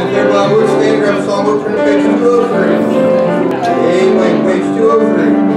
Amen. Everybody would stand, grab a songbook, to page 203. Amen. Page 203.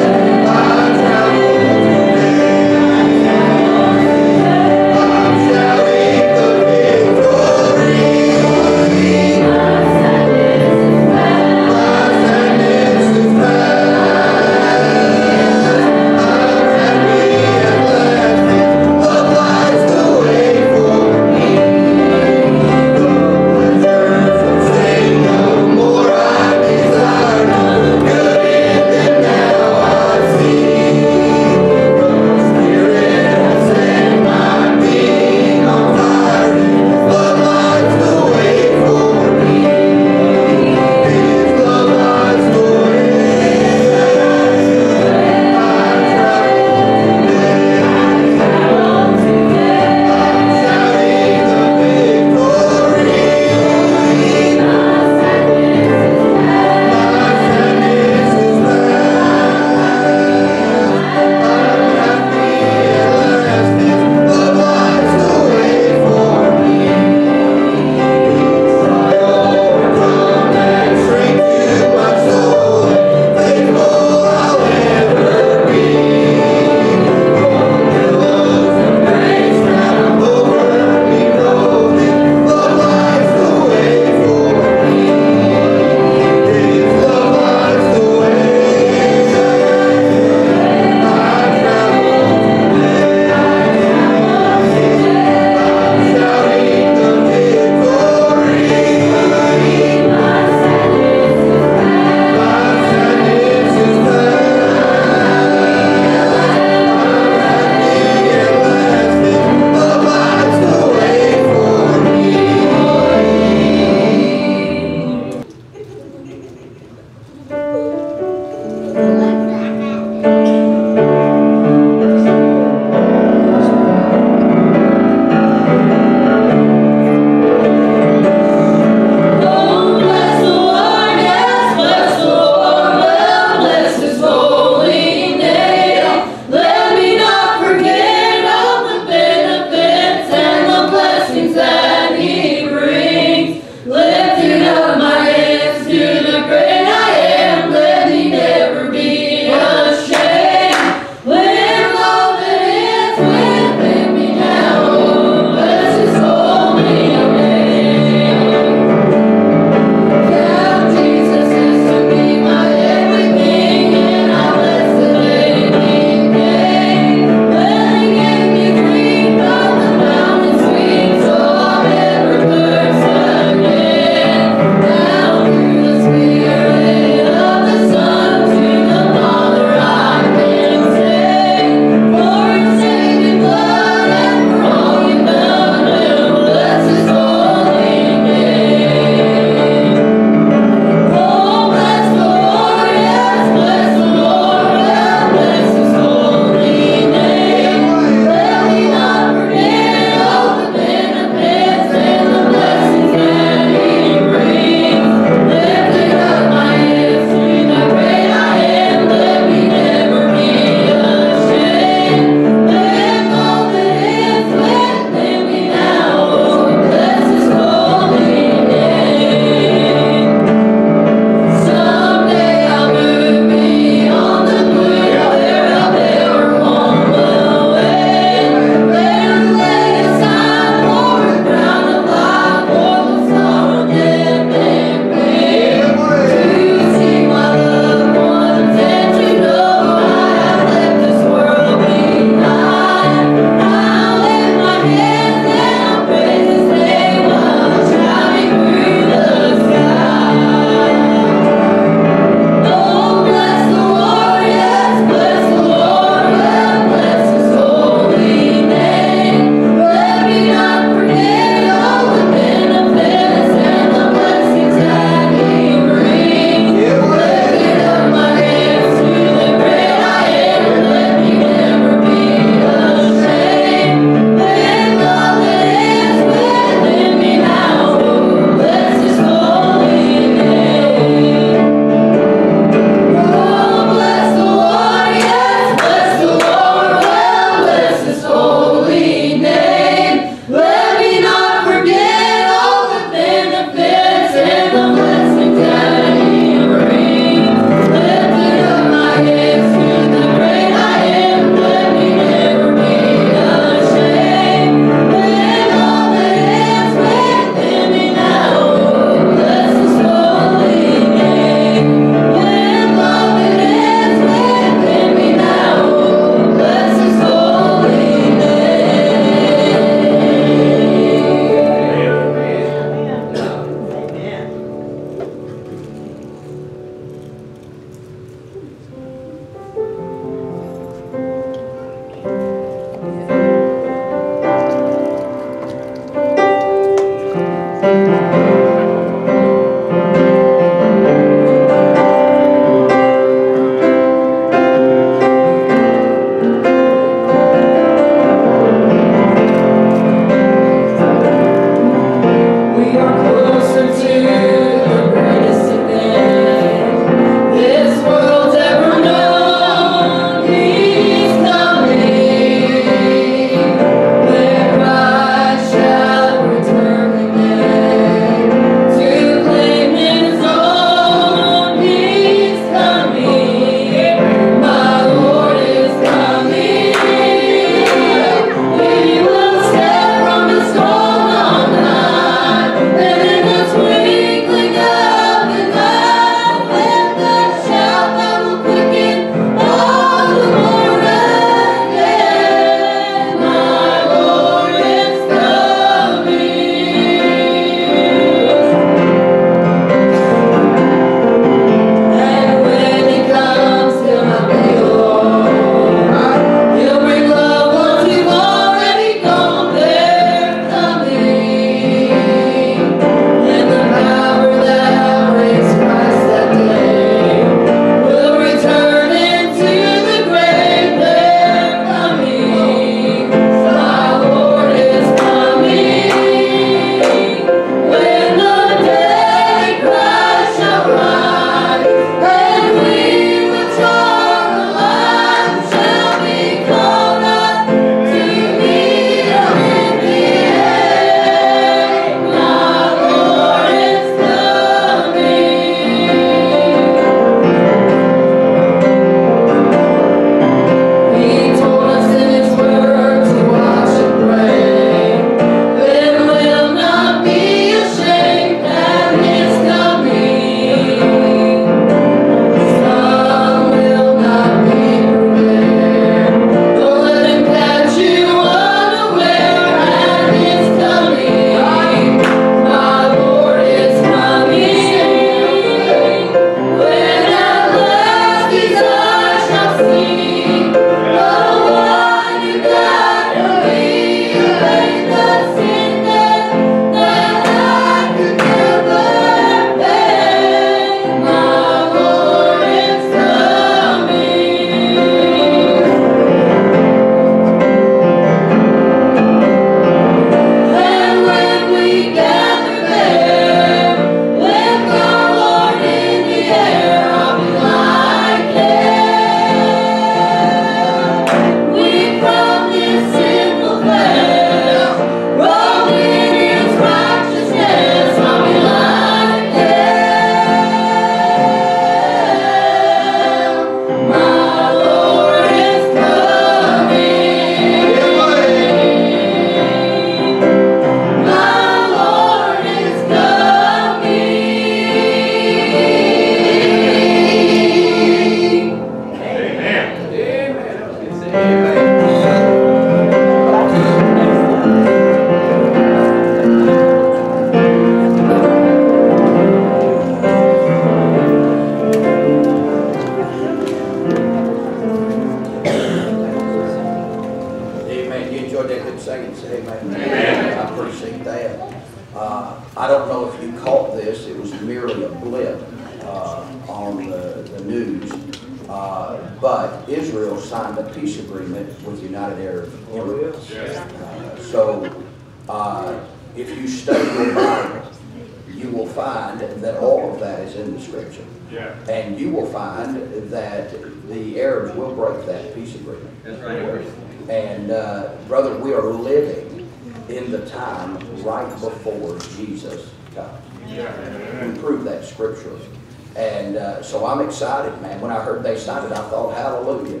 That. That's right. And uh, brother, we are living in the time right before Jesus comes. Yeah. We prove that scripturally. And uh, so I'm excited, man. When I heard they signed it, I thought, hallelujah.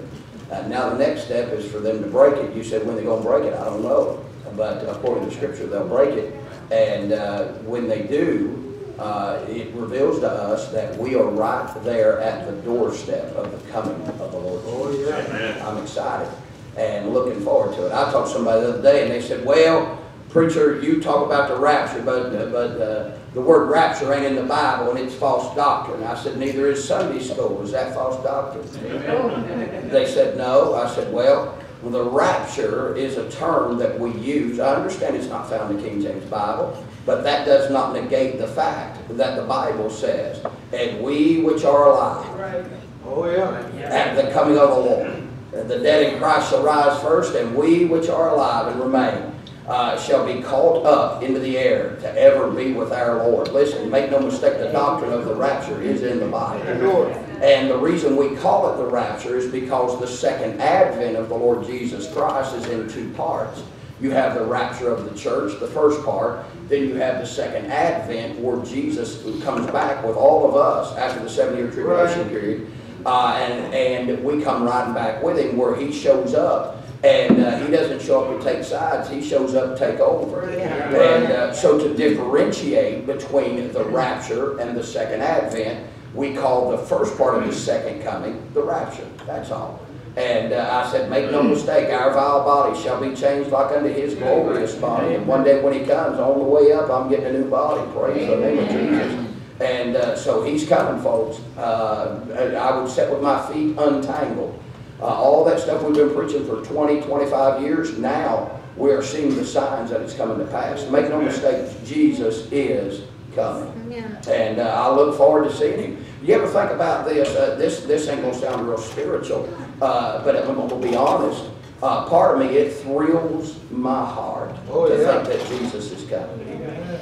Uh, now the next step is for them to break it. You said when they're going to break it, I don't know. But according to Scripture, they'll break it. And uh, when they do, uh, it reveals to us that we are right there at the doorstep of the coming of the Lord Oh, yeah. I'm excited and looking forward to it. I talked to somebody the other day, and they said, well, preacher, you talk about the rapture, but, uh, but uh, the word rapture ain't in the Bible, and it's false doctrine. I said, neither is Sunday school. Is that false doctrine? they said, no. I said, well, the rapture is a term that we use. I understand it's not found in King James Bible, but that does not negate the fact that the Bible says, and we which are alive right. oh, yeah. at the coming of the Lord. The dead in Christ shall rise first, and we which are alive and remain uh, shall be caught up into the air to ever be with our Lord. Listen, make no mistake, the doctrine of the rapture is in the Bible. And the reason we call it the rapture is because the second advent of the Lord Jesus Christ is in two parts. You have the rapture of the church, the first part. Then you have the second advent where Jesus comes back with all of us after the seven-year tribulation right. period. Uh, and, and we come riding back with him where he shows up and uh, he doesn't show up to take sides, he shows up to take over. And uh, so to differentiate between the rapture and the second advent, we call the first part of the second coming the rapture. That's all. And uh, I said, make no mistake, our vile body shall be changed like unto his glorious body. And one day when he comes, on the way up, I'm getting a new body. Praise the name of Jesus. And uh, so he's coming, folks. Uh, I would sit with my feet untangled uh, all that stuff we've been preaching for 20, 25 years, now we are seeing the signs that it's coming to pass. Make no mistake, Jesus is coming. Yeah. And uh, I look forward to seeing him. You ever think about this? Uh, this this ain't going to sound real spiritual, uh, but I'm going to be honest. Uh, part of me, it thrills my heart oh, to yeah. think that Jesus is coming.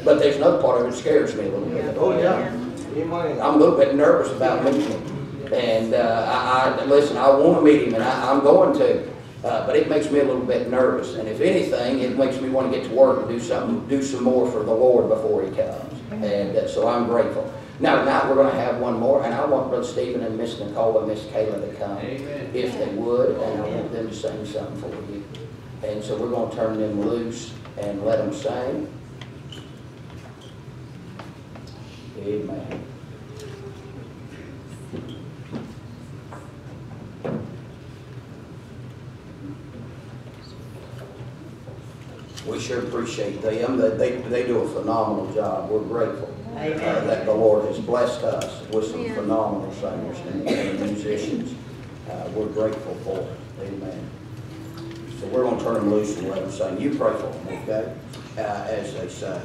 But there's another part of it that scares me a little bit. Oh, yeah. I'm a little bit nervous about meeting him. And uh, I, I, listen, I want to meet him, and I, am going to. Uh, but it makes me a little bit nervous. And if anything, it makes me want to get to work and do something, do some more for the Lord before He comes. And uh, so I'm grateful. Now tonight we're going to have one more, and I want Brother Stephen and Miss Nicole and Miss Kayla to come, Amen. if they would, and I want them to sing something for you. And so we're going to turn them loose and let them sing. Amen. we sure appreciate them. They, they, they do a phenomenal job. We're grateful uh, that the Lord has blessed us with some yeah. phenomenal singers and, and musicians. Uh, we're grateful for it. Amen. So we're going to turn them loose and let them sing. You pray for them, okay? Uh, as they sing.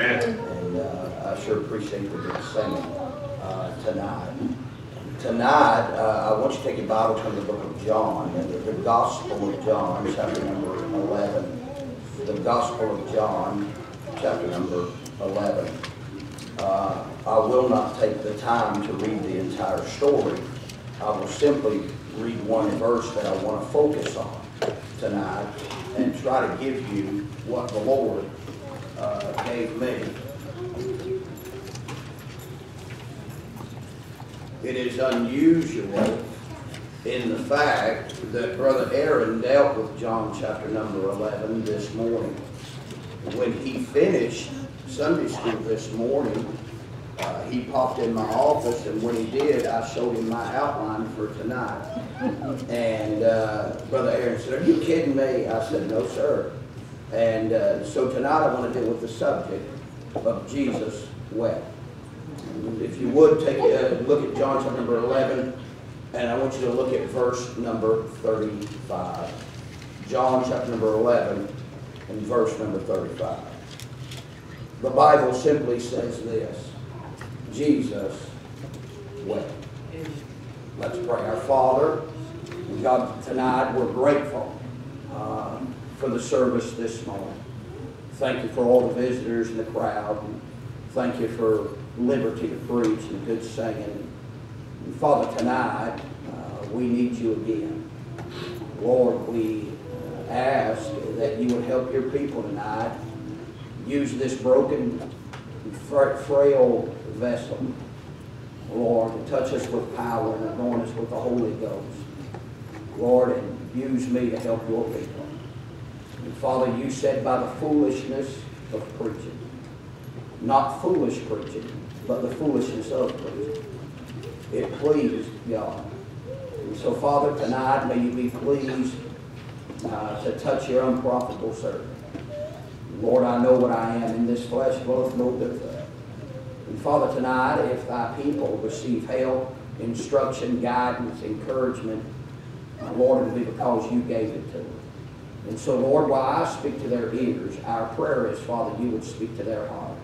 Amen. And uh, I sure appreciate the good singing uh, tonight. Tonight, uh, I want you to take your Bible to the book of John, the, the Gospel of John, chapter number 11. The Gospel of John, chapter number 11. Uh, I will not take the time to read the entire story. I will simply read one verse that I want to focus on tonight and try to give you what the Lord uh, gave me. It is unusual in the fact that Brother Aaron dealt with John chapter number 11 this morning. When he finished Sunday school this morning, uh, he popped in my office, and when he did, I showed him my outline for tonight. And uh, Brother Aaron said, Are you kidding me? I said, No, sir. And uh, so tonight I want to deal with the subject of Jesus wept. If you would, take a look at John chapter number 11, and I want you to look at verse number 35. John chapter number 11 and verse number 35. The Bible simply says this Jesus wept. Let's pray. Our Father, God, tonight we're grateful uh, for the service this morning. Thank you for all the visitors in the crowd. And thank you for liberty to preach and good singing. And Father, tonight uh, we need you again. Lord, we ask that you would help your people tonight use this broken, frail vessel, Lord, to touch us with power and anoint us with the Holy Ghost. Lord, and use me to help your people. And Father, you said by the foolishness of preaching, not foolish preaching, but the foolishness of preaching. It pleased God. And so, Father, tonight may you be pleased uh, to touch your unprofitable servant. Lord, I know what I am in this flesh, both no good that. And Father, tonight, if thy people receive help, instruction, guidance, encouragement, Lord, it'll be because you gave it to them. And so, Lord, while I speak to their ears, our prayer is, Father, you would speak to their hearts.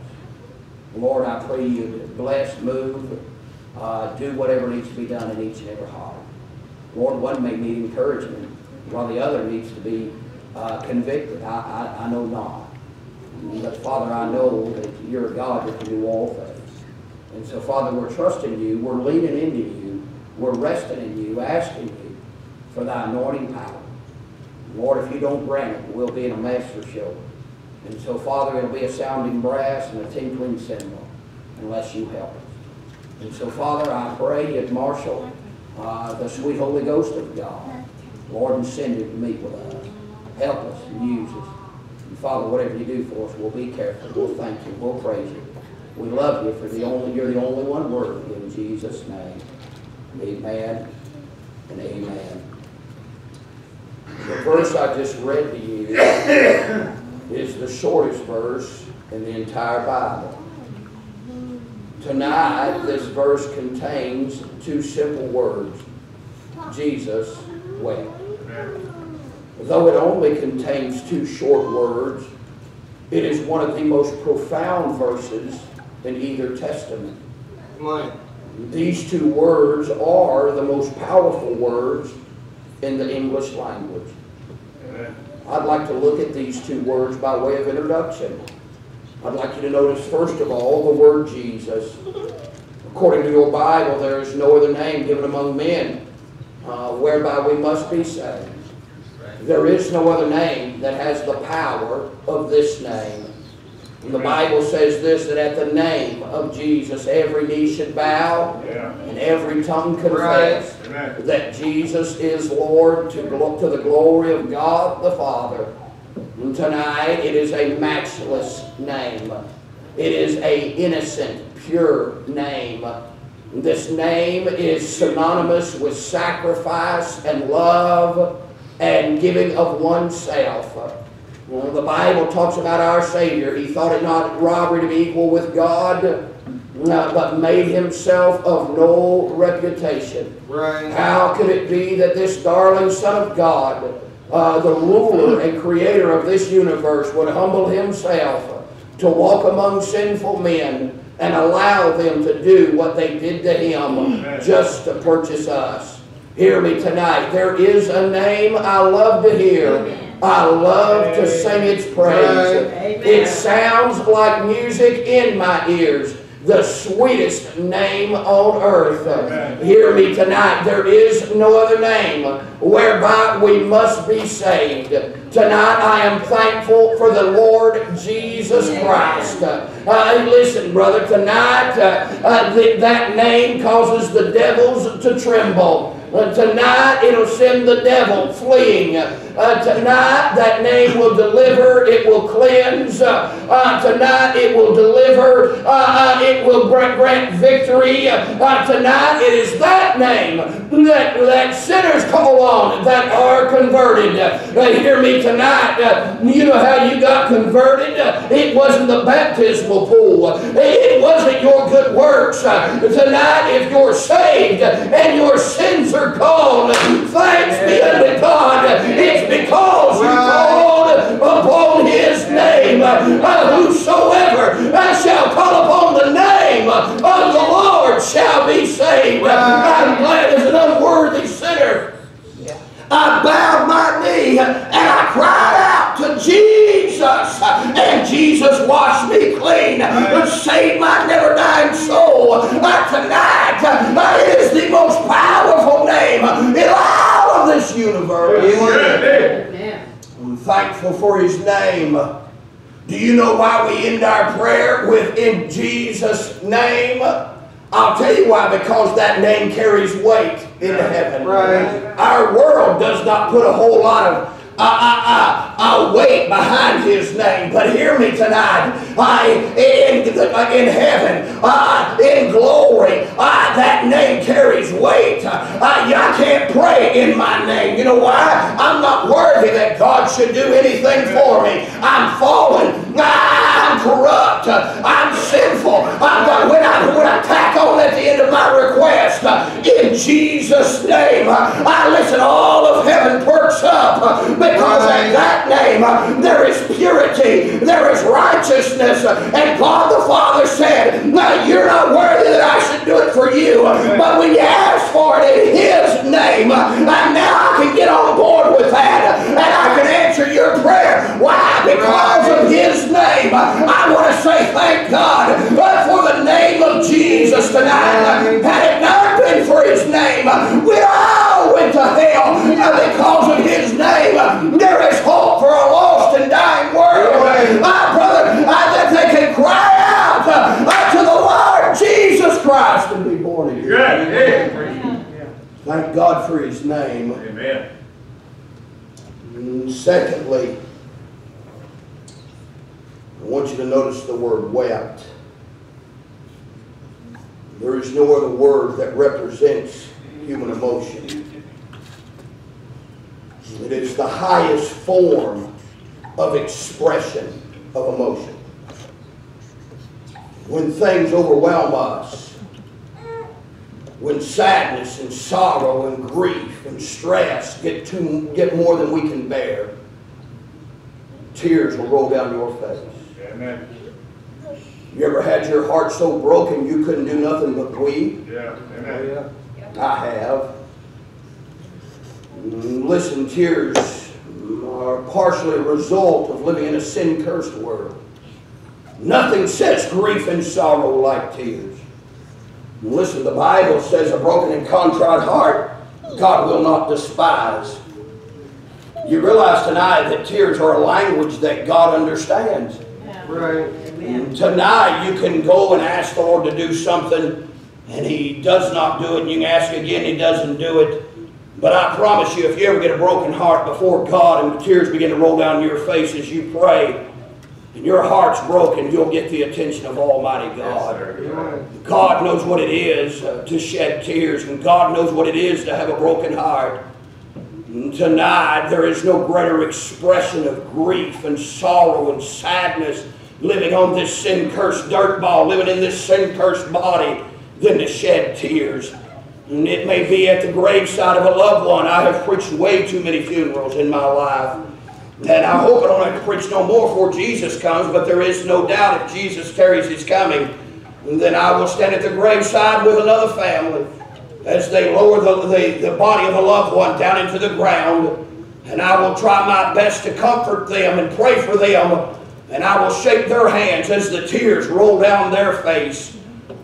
Lord, I pray you bless, move, uh, do whatever needs to be done in each and every heart. Lord, one may need encouragement, while the other needs to be uh, convicted. I, I, I know not. But Father, I know that you're a God that can do all things. And so, Father, we're trusting you. We're leaning into you. We're resting in you, asking you for thy anointing power. Lord, if you don't grant it, we'll be in a for sure. And so, Father, it'll be a sounding brass and a tinkling cymbal unless you help us. And so, Father, I pray you'd marshal uh, the sweet Holy Ghost of God. Lord, and send it to meet with us. Help us and use us. And Father, whatever you do for us, we'll be careful. We'll thank you. We'll praise you. We love you for the only you're the only one worthy in Jesus' name. Amen and amen. The verse I just read to you is the shortest verse in the entire Bible. Tonight, this verse contains two simple words Jesus wept. Though it only contains two short words, it is one of the most profound verses in either testament. These two words are the most powerful words in the English language. I'd like to look at these two words by way of introduction. I'd like you to notice, first of all, the word Jesus. According to your Bible, there is no other name given among men uh, whereby we must be saved. There is no other name that has the power of this name. And the Bible says this that at the name of Jesus, every knee should bow Yeah. and every tongue confess That Jesus is Lord to, to the glory of God the Father. And tonight it is a matchless name. It is a innocent, pure name. This name is synonymous with sacrifice and love and giving of oneself. Well, the Bible talks about our Savior. He thought it not robbery to be equal with God, but made himself of no reputation. Right. How could it be that this darling Son of God, uh, the ruler and creator of this universe, would humble himself to walk among sinful men and allow them to do what they did to him just to purchase us? Hear me tonight. There is a name I love to hear. I love to sing its praise. It sounds like music in my ears. The sweetest name on earth. Hear me tonight. There is no other name whereby we must be saved. Tonight I am thankful for the Lord Jesus Christ. Uh, listen, brother, tonight uh, uh, th- that name causes the devils to tremble. Uh, tonight it'll send the devil fleeing. Uh, tonight that name will deliver, it will cleanse. Uh, uh tonight it will deliver, uh, uh, it will grant victory. tonight it is that name that, that sinners call on that are converted. hear me tonight. you know how you got converted? it wasn't the baptismal pool. It wasn't your good works. tonight if you're saved and your sins are gone, thanks be unto God. It's because you called upon his name. Uh, whosoever uh, shall call upon the name of the Lord shall be saved. I'm glad as an unworthy sinner. I bowed my knee and I cried out to Jesus, and Jesus washed me clean and saved my never dying soul. Uh, tonight uh, is the most powerful name in all of this universe. Amen. I'm thankful for his name. Do you know why we end our prayer with in Jesus' name? I'll tell you why, because that name carries weight into heaven. Right. Our world does not put a whole lot of I, I, I, I weight behind his name. But hear me tonight. I in, uh, in heaven, uh, in glory, uh, that name carries weight. Uh, I can't pray in my name. You know why? I'm not worthy that God should do anything for me. I'm fallen. Ah, I'm corrupt. Uh, I'm sinful. Uh, I'm, when, I, when I tack on at the end of my request, in Jesus' name, I listen, all of heaven perks there is purity, there is righteousness. And God the Father said, Now you're not worthy that I should do it for you, but when you ask for it in His name, uh, now I can get on board with that and I can answer your prayer. Why? Because of His name. I want to say thank God but for the name of Jesus tonight. Had it not been for His name, we all went to hell because of His name. There is hope for a lost and dying world. My brother, I, they can cry out uh, to the Lord Jesus Christ and be born again. Thank God for his name. Amen. And secondly, I want you to notice the word wept. There is no other word that represents human emotion. It is the highest form of expression of emotion. When things overwhelm us, when sadness and sorrow and grief and stress get, too, get more than we can bear, tears will roll down your face. Amen. You ever had your heart so broken you couldn't do nothing but weep? Yeah. Amen. I have. Listen, tears are partially a result of living in a sin cursed world. Nothing says grief and sorrow like tears. Listen, the Bible says a broken and contrite heart God will not despise. You realize tonight that tears are a language that God understands. Right. Tonight you can go and ask the Lord to do something and He does not do it, and you can ask again, He doesn't do it. But I promise you, if you ever get a broken heart before God and the tears begin to roll down your face as you pray, and your heart's broken, you'll get the attention of Almighty God. Yes, God knows what it is uh, to shed tears, and God knows what it is to have a broken heart. Tonight, there is no greater expression of grief and sorrow and sadness living on this sin cursed dirt ball, living in this sin cursed body, than to shed tears. And it may be at the graveside of a loved one. I have preached way too many funerals in my life. And I hope I don't have to preach no more before Jesus comes, but there is no doubt if Jesus carries his coming, then I will stand at the graveside with another family as they lower the, the, the body of a loved one down into the ground. And I will try my best to comfort them and pray for them. And I will shake their hands as the tears roll down their face.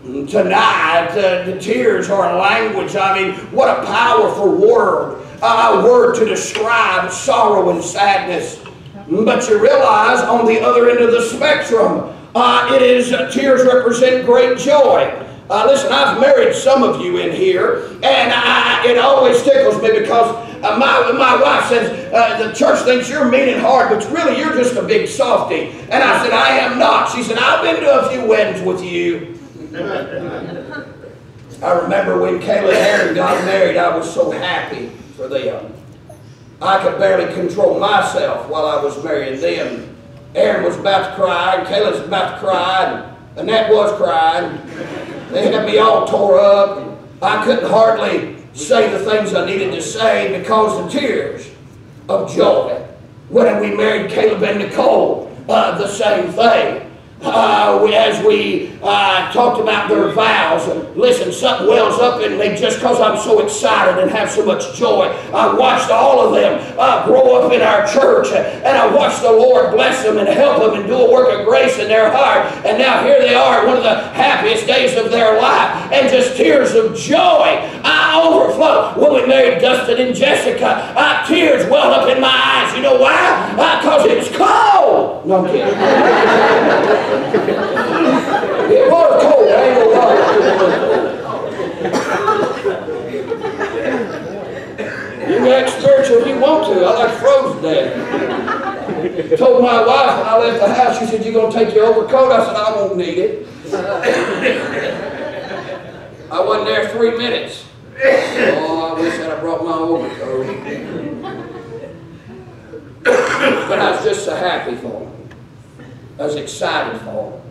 Tonight, uh, the tears are a language. I mean, what a powerful word. A word to describe sorrow and sadness. But you realize on the other end of the spectrum, uh, it is uh, tears represent great joy. Uh, listen, I've married some of you in here, and I, it always tickles me because uh, my, my wife says, uh, the church thinks you're mean and hard, but really you're just a big softy. And I said, I am not. She said, I've been to a few weddings with you. I remember when Kayla and Aaron got married, I was so happy for them. I could barely control myself while I was marrying them. Aaron was about to cry, and Kayla was about to cry, and Annette was crying. They had me all tore up. I couldn't hardly say the things I needed to say because of tears of joy. When we married Caleb and Nicole, uh, the same thing uh, as we uh, talked about their vows. And listen, something wells up in me just because I'm so excited and have so much joy. I watched all of them uh, grow up in our church, and I watched the Lord bless them and help them and do a work of grace in their heart. And now here they are, one of the happiest days of their life, and just tears of joy. I overflow. When we married Dustin and Jessica, uh, tears welled up in my eyes. You know why? Because uh, cold. No, I'm kidding. it was cold, I ain't lie. You can act spiritual if you want to. I like frozen there. Told my wife when I left the house, she said, You gonna take your overcoat? I said, I won't need it. I wasn't there three minutes. Oh, I wish have brought my overcoat. but I was just so happy for them. I was excited for.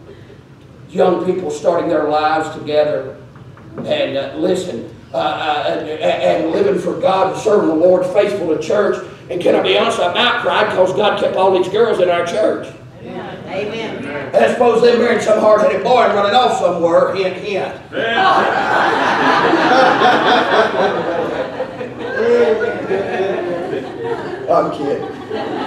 Young people starting their lives together and uh, listen, uh, uh, and, and, living for God and serving the Lord, faithful to church. And can I be honest, I'm not cried because God kept all these girls in our church. Amen. And I suppose they married some hard-headed boy and running off somewhere. Hint, hint. I'm kidding.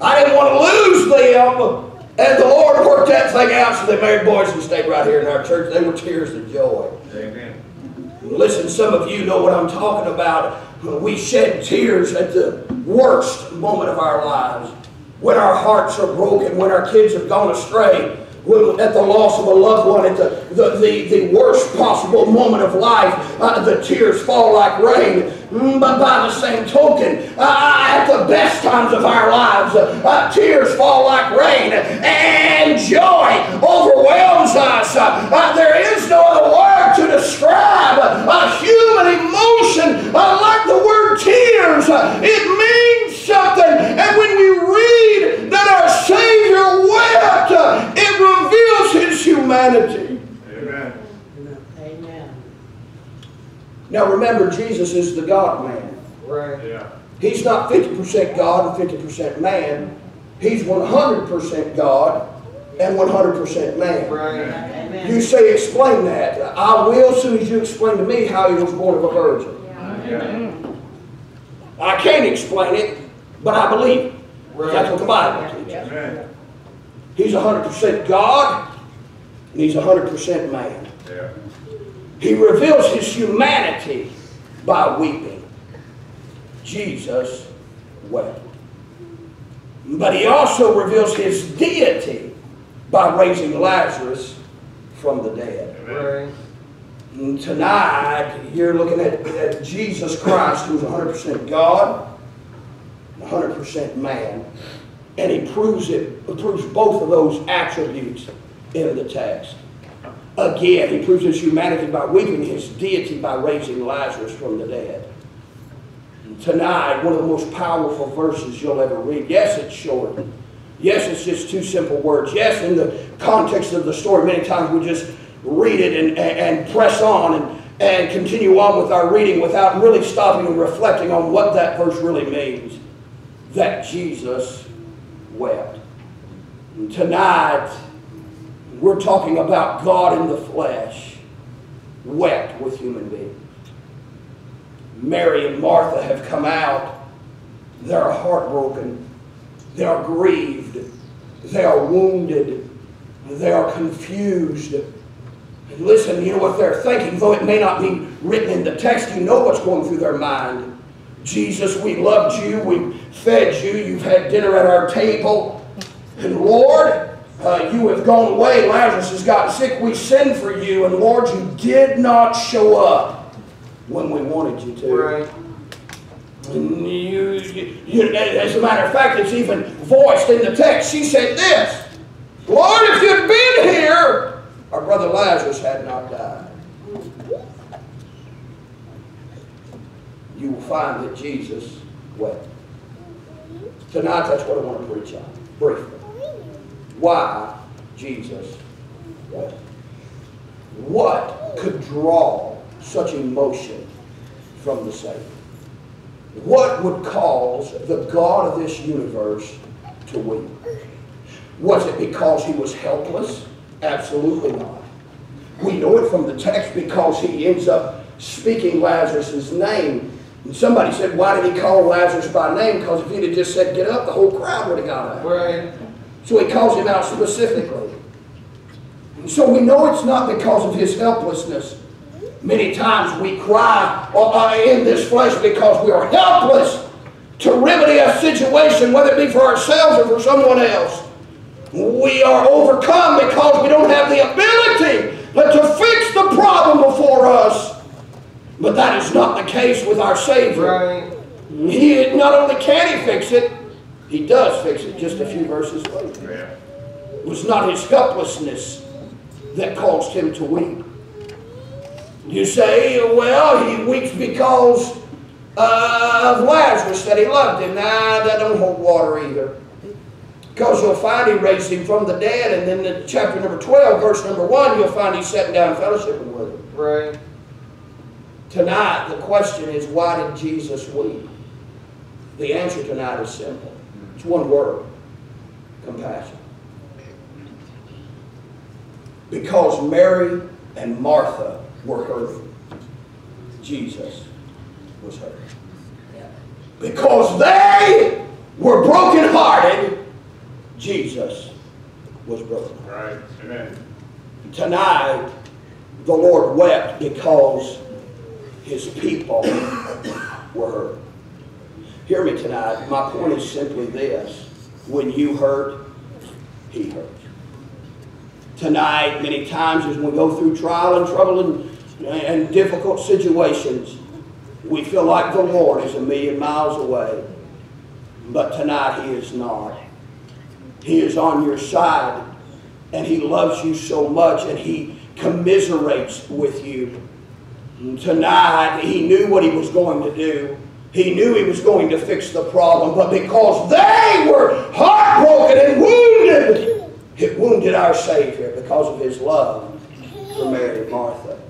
I didn't want to lose them. And the Lord worked that thing out so they married boys and stayed right here in our church. They were tears of joy. Amen. Listen, some of you know what I'm talking about. We shed tears at the worst moment of our lives. When our hearts are broken, when our kids have gone astray, at the loss of a loved one, at the, the, the, the worst possible moment of life, uh, the tears fall like rain. But by the same token, uh, at the best times of our lives, uh, tears fall like rain, and joy overwhelms us. Uh, there is no other word to describe a human emotion uh, like the word tears. It means something, and when we read that our Savior wept, it reveals His humanity. Now remember, Jesus is the God man. Right. Yeah. He's not 50% God and 50% man. He's 100% God and 100% man. Right. Amen. You say, explain that. I will as soon as you explain to me how he was born of a virgin. Yeah. I can't explain it, but I believe Right. That's what the Bible teaches. He's 100% God and he's 100% man. Yeah. He reveals his humanity by weeping. Jesus wept. But he also reveals his deity by raising Lazarus from the dead. And tonight, you're looking at, at Jesus Christ, who's 100% God, 100% man. And he proves it, proves both of those attributes in the text. Again, he proves his humanity by weeping, his deity by raising Lazarus from the dead. tonight one of the most powerful verses you'll ever read. Yes, it's short. Yes, it's just two simple words. Yes, in the context of the story, many times we just read it and, and, and press on and, and continue on with our reading without really stopping and reflecting on what that verse really means. That Jesus wept. And tonight, we're talking about God in the flesh, wept with human beings. Mary and Martha have come out. They're heartbroken. They are grieved. They are wounded. They are confused. And listen, you know what they're thinking, though it may not be written in the text, you know what's going through their mind. Jesus, we loved you. We fed you. You've had dinner at our table. And Lord, uh, you have gone away. Lazarus has gotten sick. We send for you. And Lord, you did not show up when we wanted you to. Right. And you, you, as a matter of fact, it's even voiced in the text. She said this Lord, if you'd been here, our brother Lazarus had not died. You will find that Jesus wept. Tonight, that's what I want to preach on, briefly. Why Jesus. What could draw such emotion from the Savior? What would cause the God of this universe to weep? Was it because he was helpless? Absolutely not. We know it from the text because he ends up speaking Lazarus' name. And somebody said, why did he call Lazarus by name? Because if he'd have just said, get up, the whole crowd would have got up. Right. So he calls him out specifically. And so we know it's not because of his helplessness. Many times we cry in this flesh because we are helpless to remedy a situation, whether it be for ourselves or for someone else. We are overcome because we don't have the ability but to fix the problem before us. But that is not the case with our Savior. Right. He not only can he fix it, he does fix it just a few verses later. It was not his helplessness that caused him to weep. You say, well, he weeps because uh, of Lazarus, that he loved him. Nah, that don't hold water either. Because you'll find he raised him from the dead, and then in chapter number 12, verse number 1, you'll find he's sitting down fellowshipping with him. Right. Tonight, the question is, why did Jesus weep? The answer tonight is simple. It's one word. Compassion. Because Mary and Martha were hurting. Jesus was hurting. Because they were brokenhearted, Jesus was broken. Right. Amen. Tonight, the Lord wept because his people were hurt. Hear me tonight. My point is simply this. When you hurt, he hurts. Tonight, many times as we go through trial and trouble and, and difficult situations, we feel like the Lord is a million miles away. But tonight he is not. He is on your side and he loves you so much and he commiserates with you. Tonight he knew what he was going to do. He knew he was going to fix the problem, but because they were heartbroken and wounded, it wounded our Savior because of his love for Mary and Martha.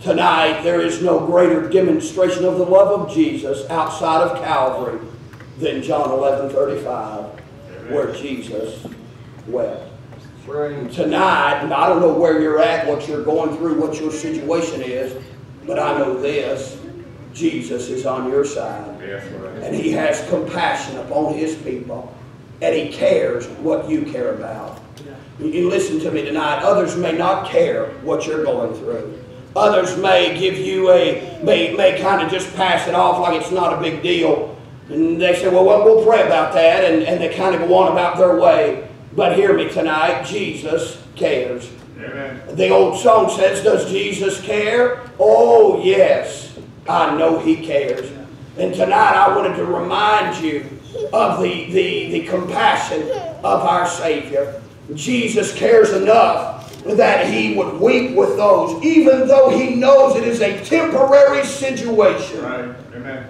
Tonight, there is no greater demonstration of the love of Jesus outside of Calvary than John 11 35, where Jesus wept. Tonight, and I don't know where you're at, what you're going through, what your situation is, but I know this Jesus is on your side. Yes, right. And he has compassion upon his people. And he cares what you care about. You- You listen to me tonight. Others may not care what you're going through. Others may give you a, may, may kind of just pass it off like it's not a big deal. And they say, well, well we'll pray about that. And, and they kind of go on about their way. But hear me tonight. Jesus cares. Amen. The old song says, Does Jesus care? Oh, yes. I know He cares. And tonight I wanted to remind you of the, the, the compassion of our Savior. Jesus cares enough that He would weep with those, even though He knows it is a temporary situation. Right. Amen.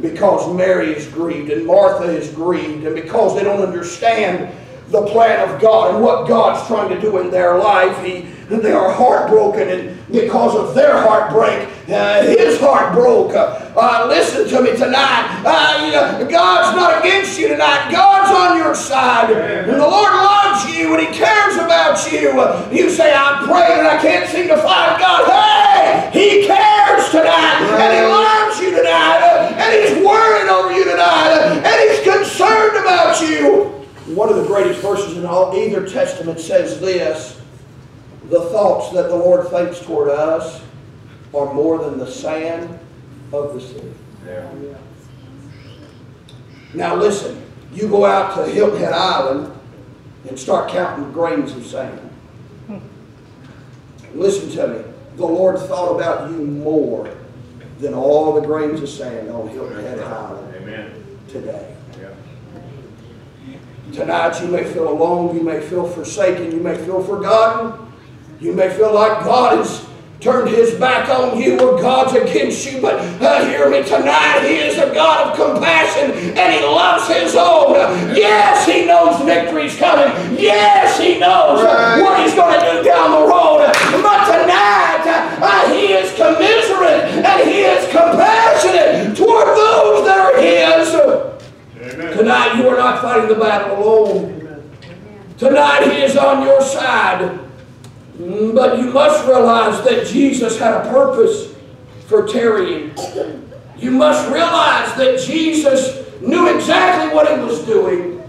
because Mary is grieved and Martha is grieved and because they don't understand the plan of God and what God's trying to do in their life. He, they are heartbroken, and because of their heartbreak, uh, his heart broke. Uh, uh, listen to me tonight. Uh, God's not against you tonight. God's on your side. And the Lord loves you and He cares about you. You say, I'm praying and I can't seem to find God. Hey, He cares tonight. And He loves you tonight. And He's worried over you tonight. And He's concerned about you. One of the greatest verses in all either testament says this The thoughts that the Lord thinks toward us are more than the sand of the sea. Yeah. Now listen, you go out to Hilton Head Island and start counting grains of sand. Hmm. Listen to me. The Lord thought about you more than all the grains of sand on Hilton Head Island Amen. today. Tonight you may feel alone, you may feel forsaken, you may feel forgotten, you may feel like God has turned his back on you or God's against you, but uh, hear me tonight, he is a God of compassion and he loves his own. Yes, he knows victory's coming. Yes, he knows right. what he's going to do down the road. But tonight, uh, he is commiserate and he is compassionate toward those that are his. Tonight you are not fighting the battle alone. Tonight He is on your side. But you must realize that Jesus had a purpose for tarrying. You must realize that Jesus knew exactly what He was doing.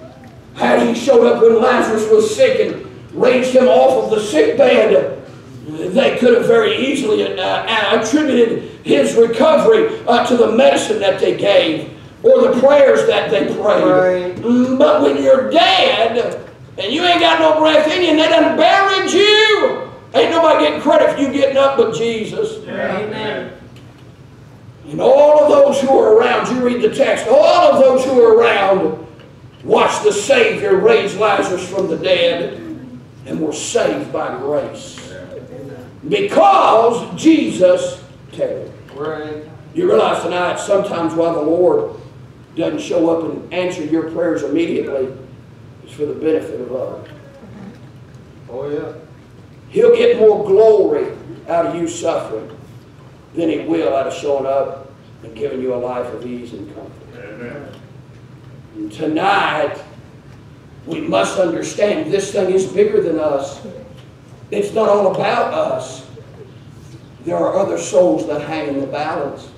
Had He showed up when Lazarus was sick and raised him off of the sick bed, they could have very easily uh, uh attributed his recovery uh, to the medicine that they gave or the prayers that they prayed. Right. Mm, but when you're dead and you ain't got no breath in you and they done buried you, ain't nobody getting credit for you getting up but Jesus. Amen. And all of those who are around, you read the text, all of those who are around watched the Savior raise Lazarus from the dead and were saved by grace. Because Jesus tarried. Right. You realize tonight, sometimes why the Lord doesn't show up and answer your prayers immediately, it's for the benefit of others. Mm-hmm. Oh, yeah. He'll get more glory out of you suffering than he will out of showing up and giving you a life of ease and comfort. Amen. And tonight, we must understand this thing is bigger than us. It's not all about us. There are other souls that hang in the balance.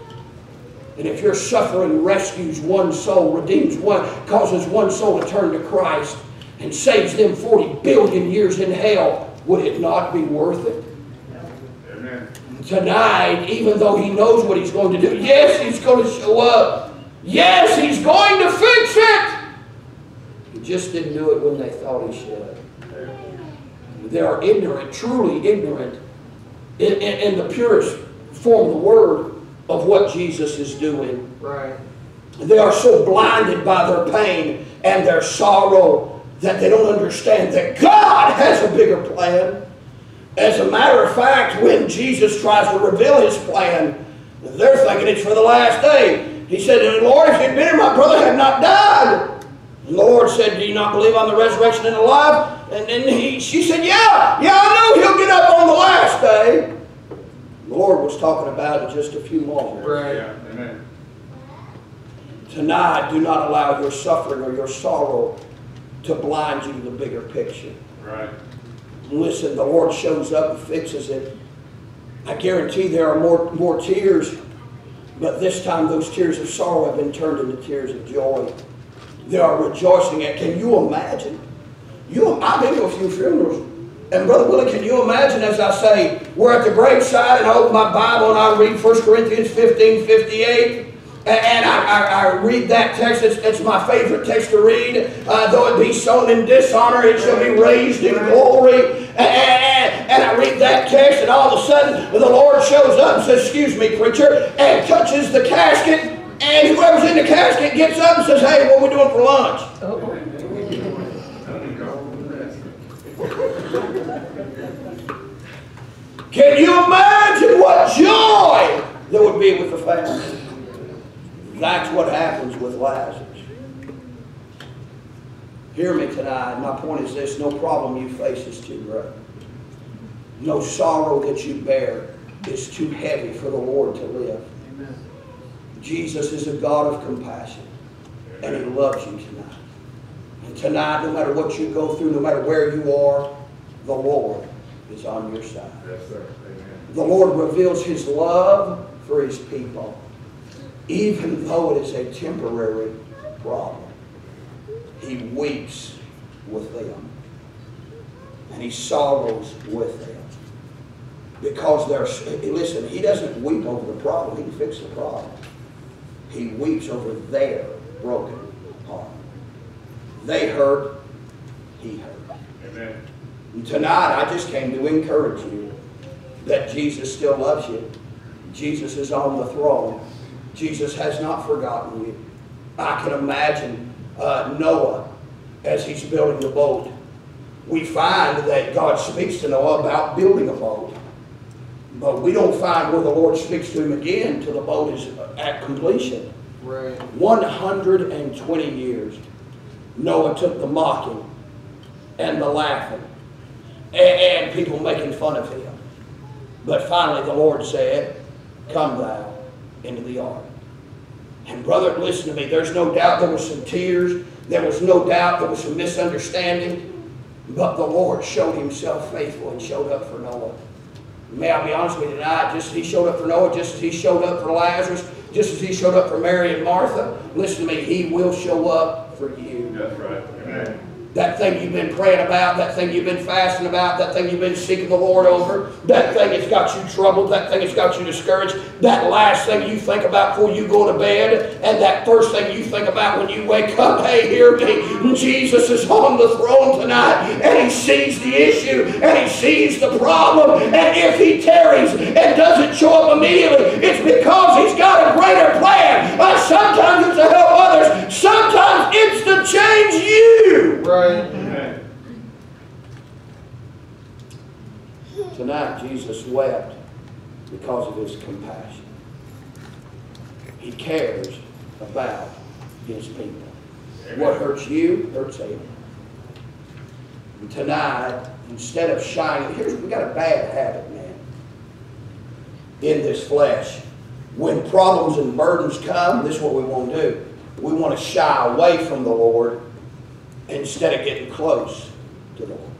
And if your suffering rescues one soul, redeems one, causes one soul to turn to Christ, and saves them 40 billion years in hell, would it not be worth it? Amen. Tonight, even though he knows what he's going to do, yes, he's going to show up. Yes, he's going to fix it. He just didn't do it when they thought he should. They are ignorant, truly ignorant, in, in, in the purest form of the word of what Jesus is doing. Right. They are so blinded by their pain and their sorrow that they don't understand that God has a bigger plan. As a matter of fact, when Jesus tries to reveal his plan, they're thinking it's for the last day. He said, Lord, if you'd been here, my brother had not died. And the Lord said, Do you not believe on the resurrection and the life? And then he, she said, Yeah, yeah, I know he'll get up on the last day. The Lord was talking about in just a few moments. Right. Yeah. Amen. Tonight, do not allow your suffering or your sorrow to blind you to the bigger picture. Right. Listen, the Lord shows up and fixes it. I guarantee there are more, more tears, but this time those tears of sorrow have been turned into tears of joy. They are rejoicing at. Can you imagine? You, I've been to a few funerals and Brother Willie, can you imagine as I say, we're at the graveside and I open my Bible and I read 1 Corinthians 15, 58. And I, I, I, read that text. It's, it's, my favorite text to read. Uh, though it be sown in dishonor, it shall be raised in glory. And, and, and, I read that text, and all of a sudden the Lord shows up and says, Excuse me, preacher, and touches the casket. And whoever's in the casket gets up and says, Hey, what are we doing for lunch? Oh. Can you imagine what joy there would be with the family? That's what happens with Lazarus. Hear me tonight. My point is this no problem you face is too great. No sorrow that you bear is too heavy for the Lord to live. Jesus is a God of compassion, and He loves you tonight. And tonight, no matter what you go through, no matter where you are, the Lord is on your side. Yes, sir. Amen. The Lord reveals His love for His people, even though it is a temporary problem. He weeps with them, and He sorrows with them. Because there's, listen, He doesn't weep over the problem, He can fix the problem. He weeps over their broken heart. They hurt, He hurt. Amen. And tonight, I just came to encourage you that Jesus still loves you. Jesus is on the throne. Jesus has not forgotten you. I can imagine uh, Noah as he's building the boat. We find that God speaks to Noah about building a boat. But we don't find where the Lord speaks to him again till the boat is at completion. Right. 120 years, Noah took the mocking and the laughing and, people making fun of him. But finally, the Lord said, Come thou into the ark. And brother, listen to me. There's no doubt there was some tears. There was no doubt there was some misunderstanding. But the Lord showed himself faithful and showed up for Noah. May I be honest with you tonight, just as he showed up for Noah, just as he showed up for Lazarus, just as he showed up for Mary and Martha, listen to me, he will show up for you. That's right. Amen. That thing you've been praying about, that thing you've been fasting about, that thing you've been seeking the Lord over, that thing that's got you troubled, that thing that's got you discouraged, that last thing you think about before you go to bed, and that first thing you think about when you wake up, hey, hear me, Jesus is on the throne tonight, and he sees the issue, and he sees the problem, and if he tarries and doesn't show up immediately, it's because he's got a greater plan. Sometimes it's to help others, sometimes it's to change you. Right. Tonight, Jesus wept because of his compassion. He cares about his people. What hurts you hurts him. And tonight, instead of shining, here's we got a bad habit, man, in this flesh. When problems and burdens come, this is what we want to do. We want to shy away from the Lord instead of getting close to the Lord.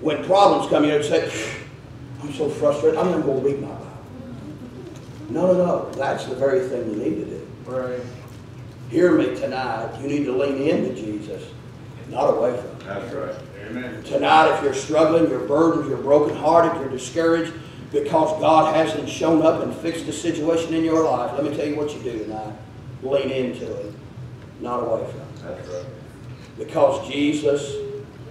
When problems come, you know, say, I'm so frustrated, I'm not going to read my Bible. No, no, no. That's the very thing you need to do. Right. Hear me tonight. You need to lean into Jesus, not away from him. That's right. Amen. Tonight, if you're struggling, you're burdened, you're brokenhearted, you're discouraged because God hasn't shown up and fixed the situation in your life, let me tell you what you do tonight. Lean into it, not away from it. That's right. Because Jesus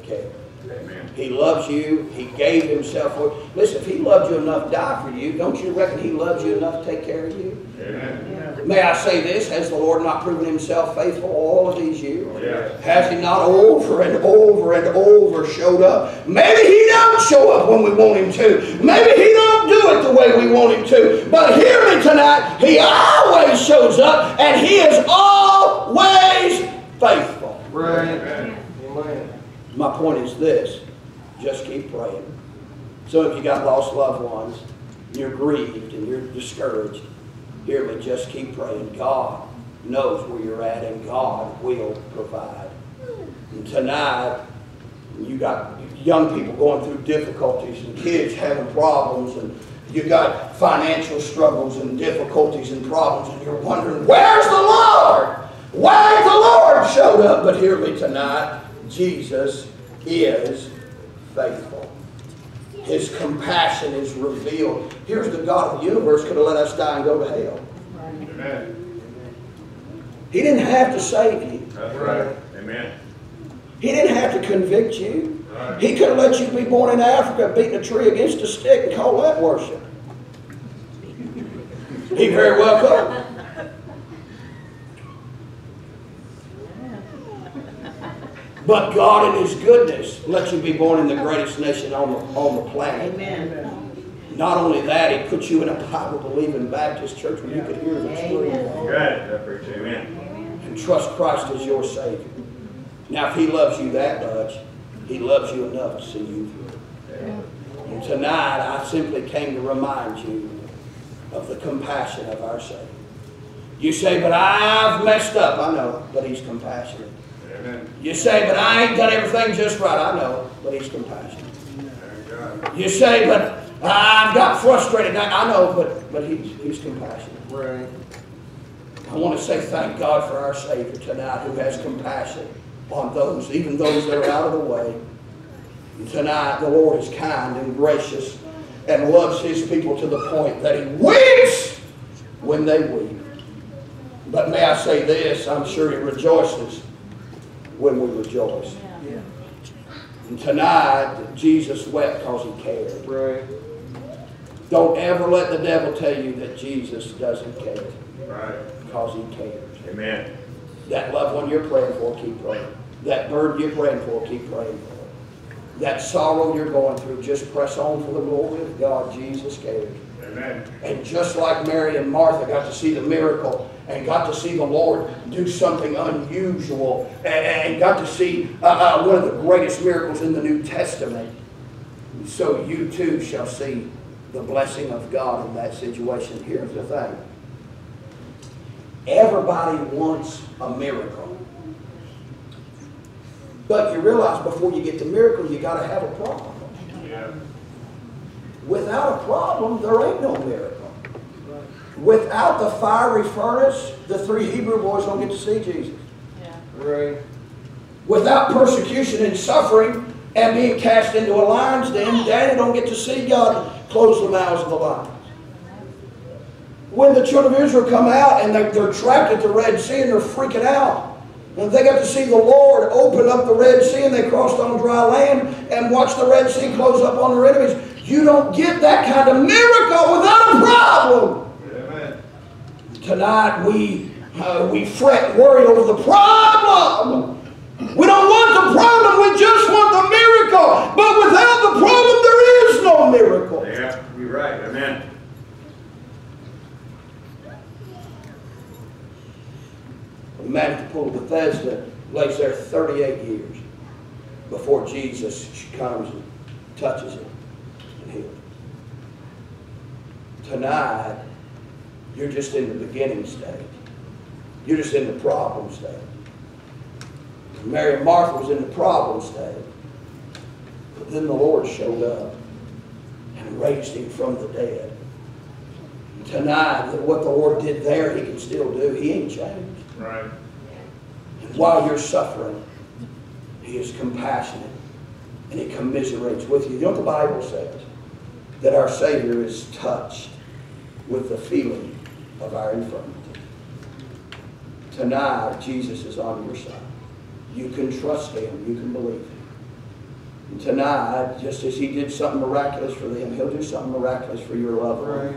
cares. Amen. He loves you. He gave himself for you. Listen, if he loved you enough to die for you, don't you reckon he loves you enough to take care of you? Amen. May I say this? Has the Lord not proven himself faithful all of these years? Oh, yeah. Has he not over and over and over showed up? Maybe he don't show up when we want him to. Maybe he don't do it the way we want him to. But hear me tonight, he always shows up and he is always faithful. Right. Amen. My point is this, just keep praying. Some of you got lost loved ones, you're grieved and you're discouraged. Hear me, just keep praying. God knows where you're at and God will provide. And tonight, you got young people going through difficulties and kids having problems and you got financial struggles and difficulties and problems and you're wondering, where's the Lord? Why the Lord showed up? But hear me tonight, Jesus is faithful. His compassion is revealed. Here's the God of the universe could have let us die and go to hell. Amen. He didn't have to save you. That's right. Amen. He didn't have to convict you. Right. He could have let you be born in Africa, beating a tree against a stick and call that worship. He very well could. But God in His goodness let you be born in the greatest nation on the, on the planet. Amen. Not only that, He put you in a Bible-believing Baptist church where you could hear the truth. Good. I preach. Amen. and trust Christ as your Savior. Now, if He loves you that much, He loves you enough to see you through. And tonight, I simply came to remind you of the compassion of our Savior. You say, but I've messed up. I know, but He's compassionate. Amen. You say, but I ain't done everything just right. I know, but He's compassionate. You say, but I've got frustrated. I I know, but, but he's, he's compassionate. Right. I want to say thank God for our Savior tonight who has compassion on those, even those that are out of the way. And tonight, the Lord is kind and gracious and loves His people to the point that He weeps when they weep. But may I say this, I'm sure He rejoices when we rejoice. And tonight, Jesus wept because He cared. Right. Don't ever let the devil tell you that Jesus doesn't care Right. because He cares. Amen. That loved one you're praying for, keep praying. That burden you're praying for, keep praying for. That sorrow you're going through, just press on for the glory of God. Jesus cares. Amen. And just like Mary and Martha got to see the miracle and got to see the Lord do something unusual and, and got to see uh, uh, one of the greatest miracles in the New Testament, so you too shall see the blessing of God in that situation. Here's the thing. Everybody wants a miracle. But you realize before you get the miracle, you got to have a problem. Yeah. Without a problem, there ain't no miracle. Without the fiery furnace, the three Hebrew boys don't get to see Jesus. Yeah. Right. Without persecution and suffering and being cast into a lion's den, Daniel don't get to see God close the mouths of the lions. When the children of Israel come out and they're, they're trapped at the Red Sea and they're freaking out, and they got to see the Lord open up the Red Sea and they crossed on dry land and watch the Red Sea close up on their enemies. You don't get that kind of miracle without a problem. Tonight we uh, we fret, worry over the problem. We don't want the problem, we just want the miracle. But without the problem, there is no miracle. Yeah. You're right. Amen. The man at the pool of Bethesda lays there 38 years before Jesus comes and touches him and heals him. Tonight, you're just in the beginning stage. You're just in the problem stage. Mary and Martha was in the problem stage. But then the Lord showed up and raised him from the dead. Tonight, that what the Lord did there, he can still do. He ain't changed. Right. And while you're suffering, He is compassionate and He commiserates with you. You know what the Bible says? That our Savior is touched with the feeling of our infirmity. Tonight, Jesus is on your side. You can trust Him. You can believe Him. And tonight, just as He did something miraculous for them, He'll do something miraculous for your loved one. Right.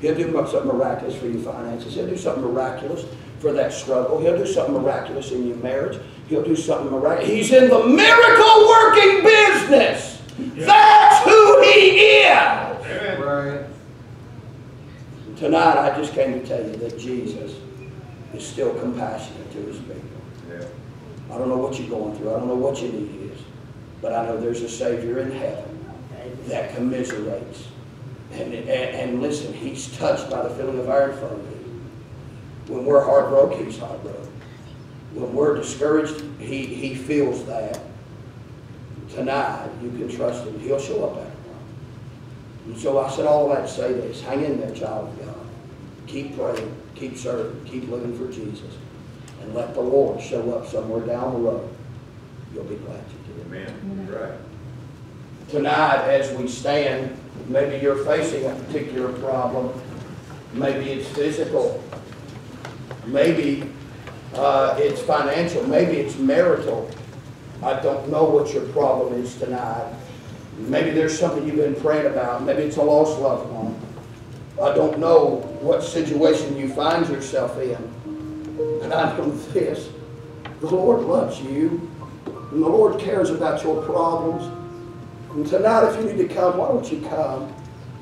He'll do something miraculous for your finances. He'll do something miraculous for that struggle. He'll do something miraculous in your marriage. He'll do something miraculous. He's in the miracle working business. That's who he is. Amen. Right. Tonight, I just came to tell you that Jesus is still compassionate to his people. Yeah. I don't know what you're going through. I don't know what your need is. But I know there's a Savior in heaven that commiserates. And, and, and listen, he's touched by the feeling of our infirmity. When we're heartbroken, he's heartbroken. When we're discouraged, he, he feels that. Tonight, you can trust him. He'll show up after a while. And so I said all that to say this. Hang in there, child of God. Keep praying. Keep serving. Keep living for Jesus. And let the Lord show up somewhere down the road. You'll be glad you did. Amen. Right. Tonight, as we stand, maybe you're facing a particular problem. Maybe it's physical. Maybe uh, it's financial. Maybe it's marital. I don't know what your problem is tonight. Maybe there's something you've been praying about. Maybe it's a lost loved one. I don't know what situation you find yourself in. But I know this. The Lord loves you. And the Lord cares about your problems. And tonight, if you need to come, why don't you come?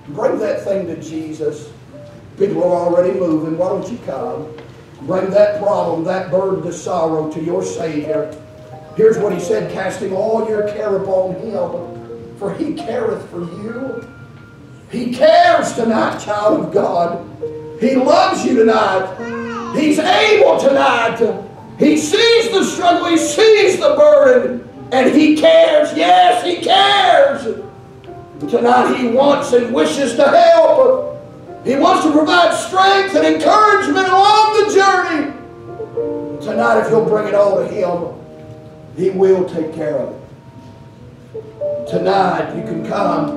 Bring that thing to Jesus. People are already moving. Why don't you come? Bring that problem, that burden to sorrow to your Savior. Here's what he said, casting all your care upon him, for he careth for you. He cares tonight, child of God. He loves you tonight. He's able tonight. He sees the struggle, he sees the burden, and he cares. Yes, he cares. Tonight he wants and wishes to help. He wants to provide strength and encouragement along the journey. Tonight, if you'll bring it all to him, he will take care of it. Tonight, you can come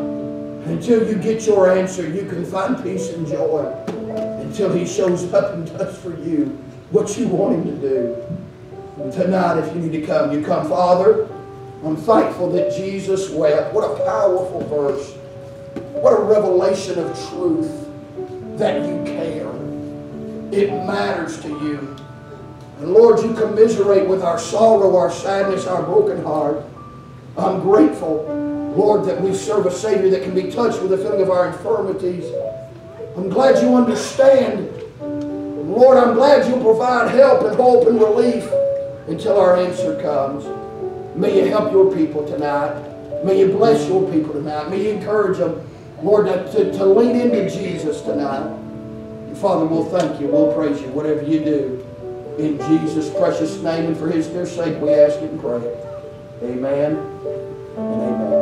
until you get your answer. You can find peace and joy until he shows up and does for you what you want him to do. And tonight, if you need to come, you come, Father. I'm thankful that Jesus wept. What a powerful verse. What a revelation of truth that you care. It matters to you. And Lord, you commiserate with our sorrow, our sadness, our broken heart. I'm grateful, Lord, that we serve a Savior that can be touched with the feeling of our infirmities. I'm glad you understand. Lord, I'm glad you'll provide help and hope and relief until our answer comes. May you help your people tonight. May you bless your people tonight. May you encourage them, Lord, to, to lean into Jesus tonight. And Father, we'll thank you. We'll praise you, whatever you do. In Jesus' precious name and for his dear sake, we ask and pray. Amen and amen.